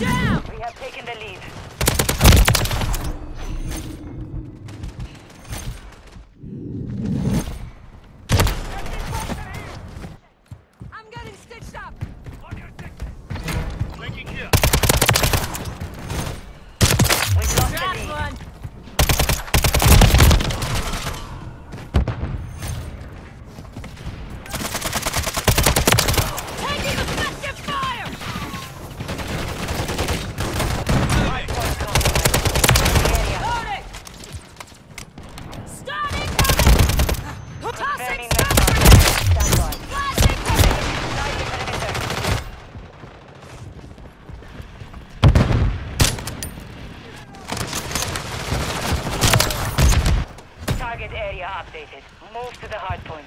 down! We have taken the lead. I'm getting stitched up! Taking here. We've lost the Draft lead. one! Taking effective fire! Hardpoint compromised. Area. Loading! Stun incoming! Tossing Confirming stun next grenade! target. Stand by. Flash incoming! Inside the perimeter. Target area updated. Move to the hard point.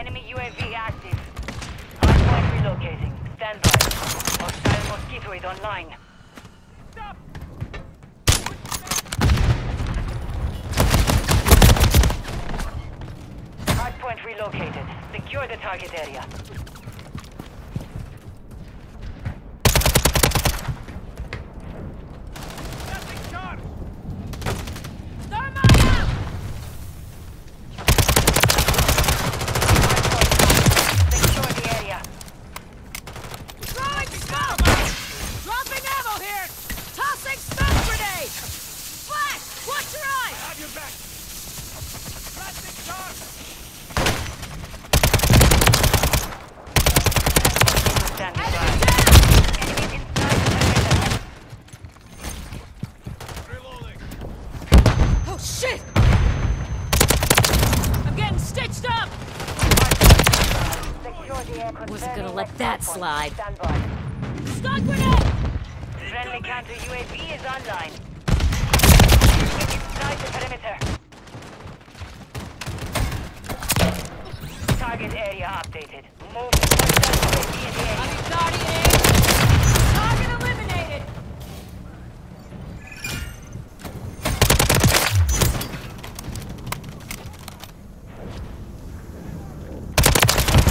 Enemy UAV active. Hardpoint relocating. Stand by. Hostile mosquitoid online. Stop! Hardpoint relocated. Secure the target area. Thermite out! Secure the area. Throwing smoke! Dropping ammo here! Tossing smoke grenade! Flash! Watch your eyes! Have your back. Plastic charge. Standing Enemy by. down! Enemies inside the perimeter. Reloading. Oh shit! I'm getting stitched up! Secure the air Wasn't gonna let that slide. Stand. Stun grenade! Friendly counter UAV is online. Get inside the perimeter. Target area updated. Move to hostile UAV in the area. Amitardi aim! Target eliminated!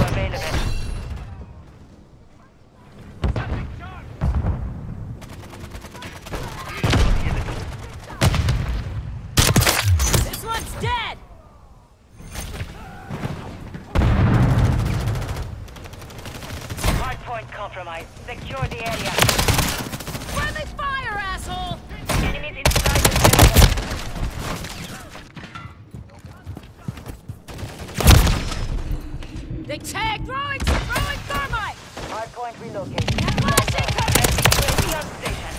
Available. This one's dead! Hardpoint compromised. Secure the area. Friendly fire, asshole! Enemies inside the perimeter. They tag throwing, throwing thermite! Hardpoint relocated. Flash incoming! Station.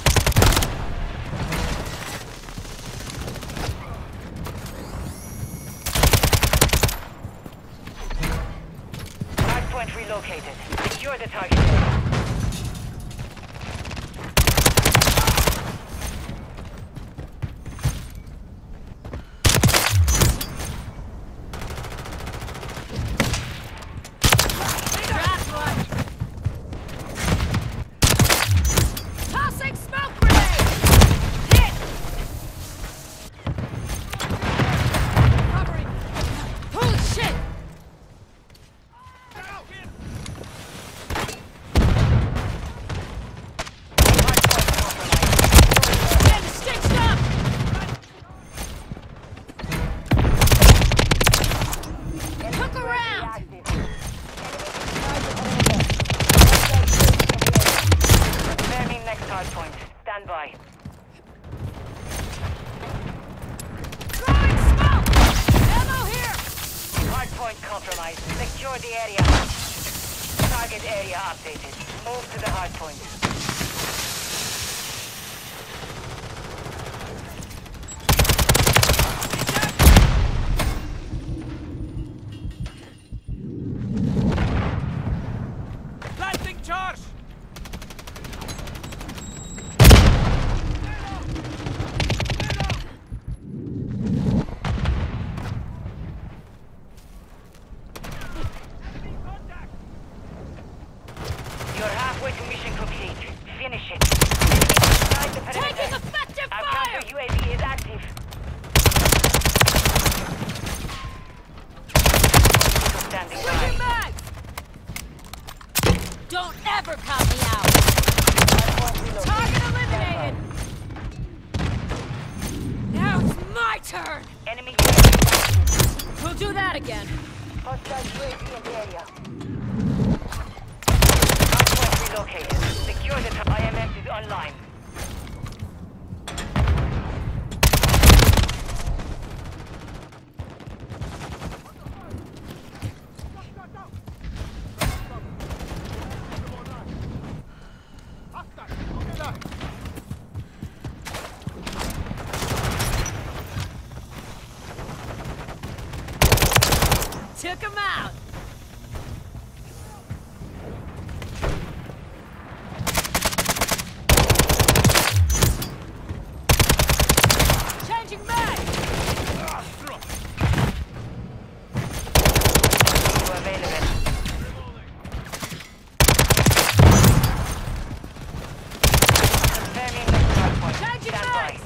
Hardpoint relocated. Secure the target Hardpoint. Stand by. Throwing smoke! Ammo here! Hardpoint compromised. Secure the area. Target area updated. Move to the hardpoint. Finish it. Enemy inside the Taking perimeter. effective Our fire! counter UAV is active. Standing Switching by. bags! Don't ever count me out! Target eliminated! Now it's my turn! Enemy UAV. We'll do that again. Hostile UAV in the area. Hardpoint relocated. Secure the t- IMS is online. Took him out! Changing back! You available. Confirming next hardpoint. Changing Stand by. bags!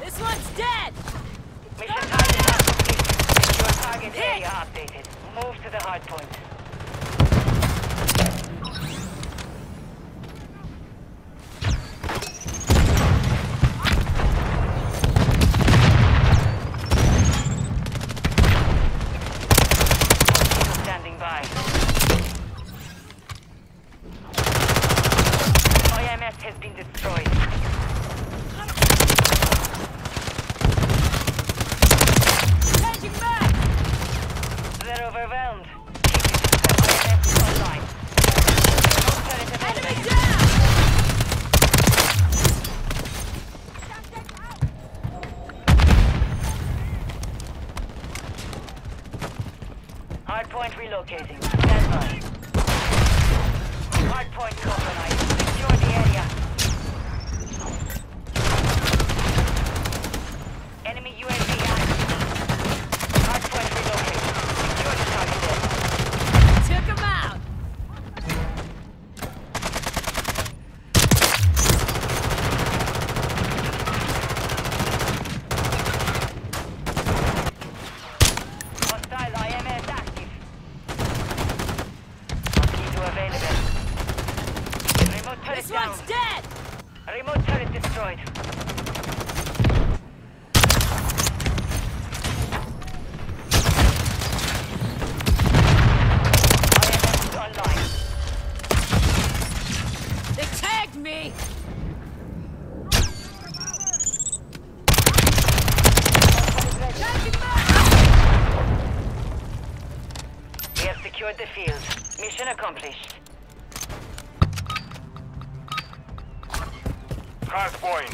This one's dead! Mission target not complete. Secure target area updated. Move to the hardpoint. Standing by. IMS has been destroyed. Changing back! Relocating. Stand by. Hardpoint compromised. Secure the area. Enemy UAV active. Hardpoint relocated. Secure the target. Took him out! Hostile IMS active. Mosquito available. Remote turret This down. one's dead! Remote turret destroyed. IMS is online. They tagged me! Changing back! We have secured the field. Mission accomplished. Hard point.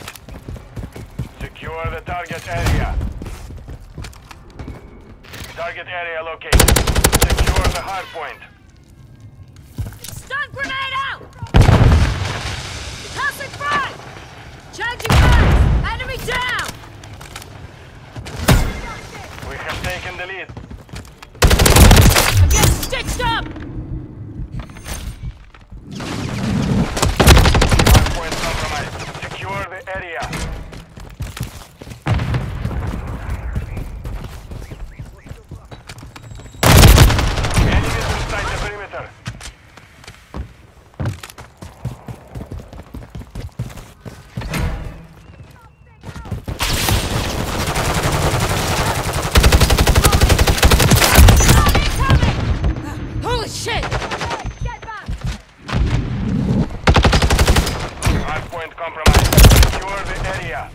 Secure the target area. Target area located. Secure the hard point. Stun grenade out! Tossing front! Changing back! Enemy down! We have taken the lead. I'm getting stitched up! Hard point compromised. Secure the area. Enemies inside the perimeter. Holy shit! Hard point compromised. Secure the area.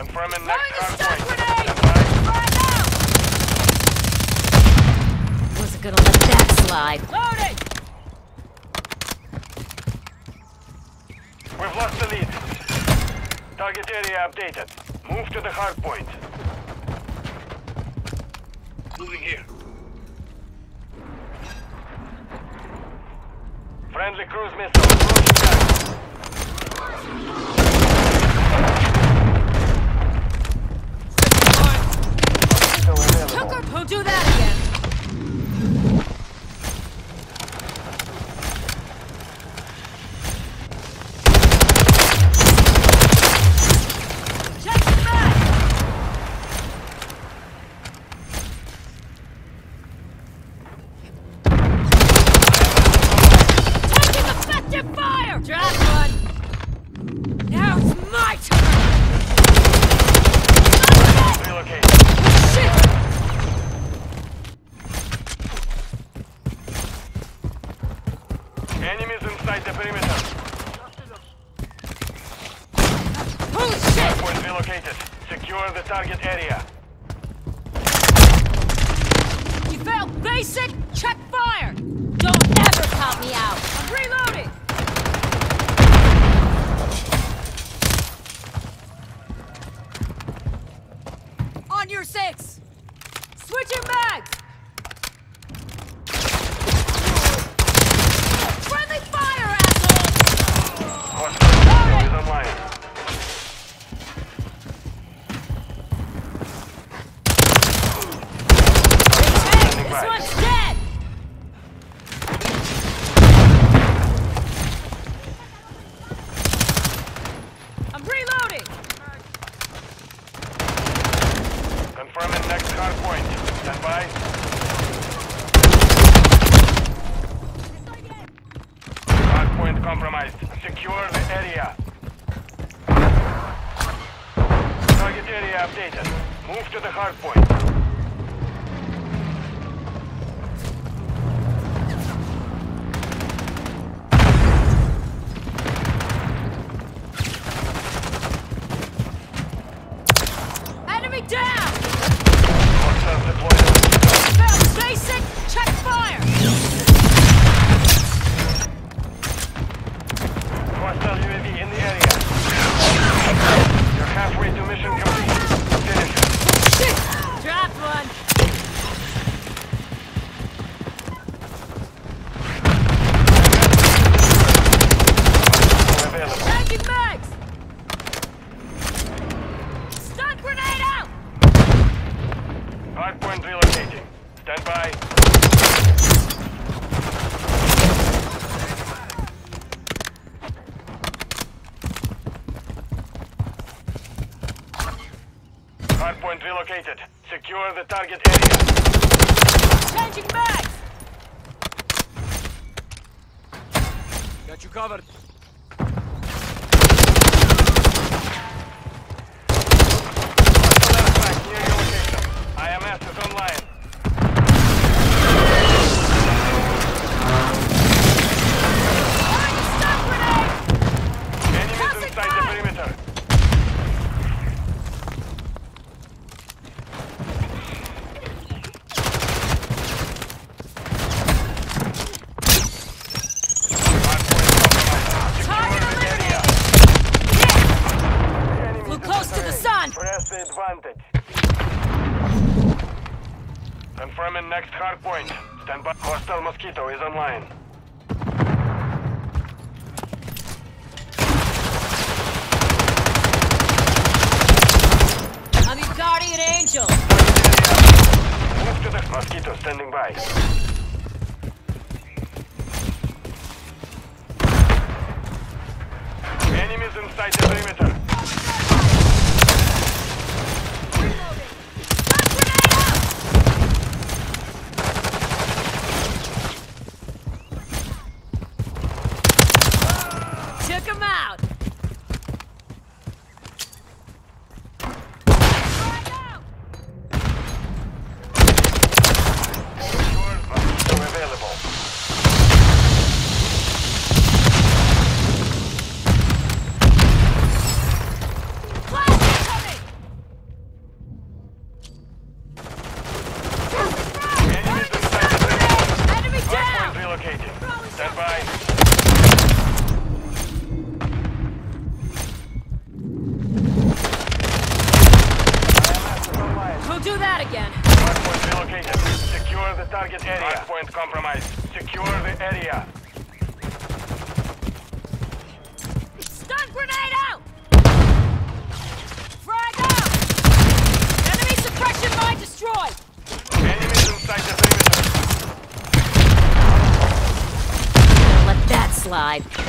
Confirming next Throwing a hard stun point. grenade! Stand by. Right now! Wasn't gonna let that slide. Loading! We've lost the lead. Target area updated. Move to the hard point. Moving here. Friendly cruise missile approaching us. do that! perimeter. Holy shit! Hardpoint relocated. Secure the target area. compromised. Secure the area. Target area updated. Move to the hard point. Target relocated. Secure the target area. Changing back! Got you covered. Nice. do that again. Hardpoint relocated. Secure the target area. Hardpoint compromised. Secure the area. Stun grenade out! Frag out! Enemy suppression mine destroyed! Enemies inside the perimeter. Let that slide.